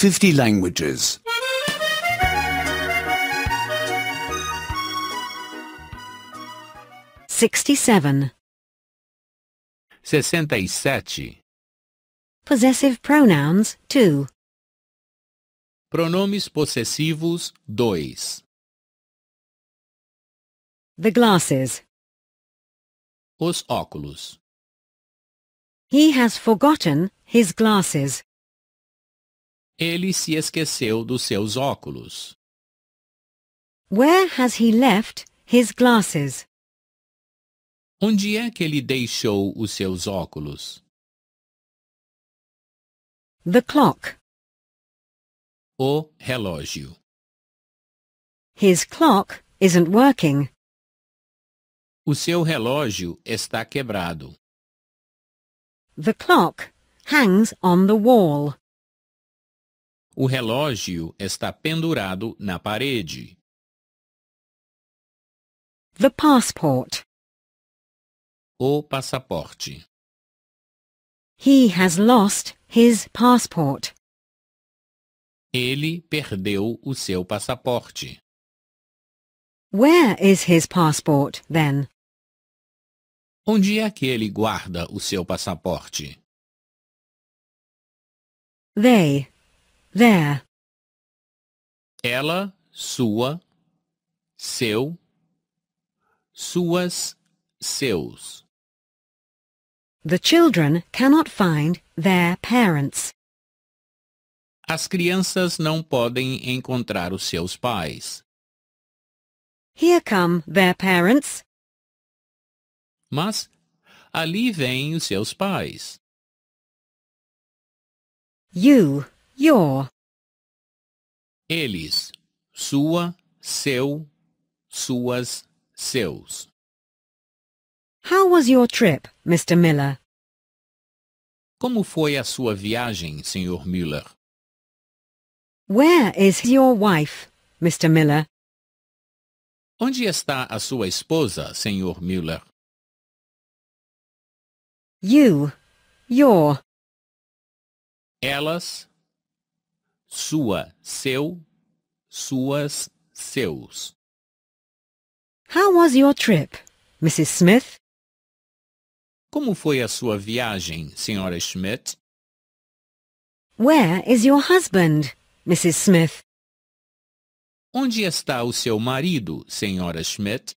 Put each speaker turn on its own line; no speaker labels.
50 languages.
67.
67.
Possessive pronouns 2.
Pronomes possessivos 2.
The glasses.
Os óculos.
He has forgotten his glasses.
Ele se esqueceu dos seus óculos.
Where has he left his glasses?
Onde é que ele deixou os seus óculos?
The clock.
O relógio.
His clock isn't working.
O seu relógio está quebrado.
The clock hangs on the wall.
O relógio está pendurado na parede.
The passport.
O passaporte.
He has lost his passport.
Ele perdeu o seu passaporte.
Where is his passport, then?
Onde é que ele guarda o seu passaporte?
They. Their.
Ela, sua, seu, suas, seus.
The children cannot find their parents.
As crianças não podem encontrar os seus pais.
Here come their parents.
Mas ali vêm os seus pais.
You. Your.
Eles, sua, seu, suas, seus.
How was your trip, Mr. Miller?
Como foi a sua viagem, Sr. Miller?
Where is your wife, Mr. Miller?
Onde está a sua esposa, Sr. Miller?
You. Your.
Elas, sua, seu, suas, seus.
How was your trip, Mrs. Smith?
Como foi a sua viagem, Sra. Schmidt?
Where is your husband, Mrs. Smith?
Onde está o seu marido, Sra. Schmidt?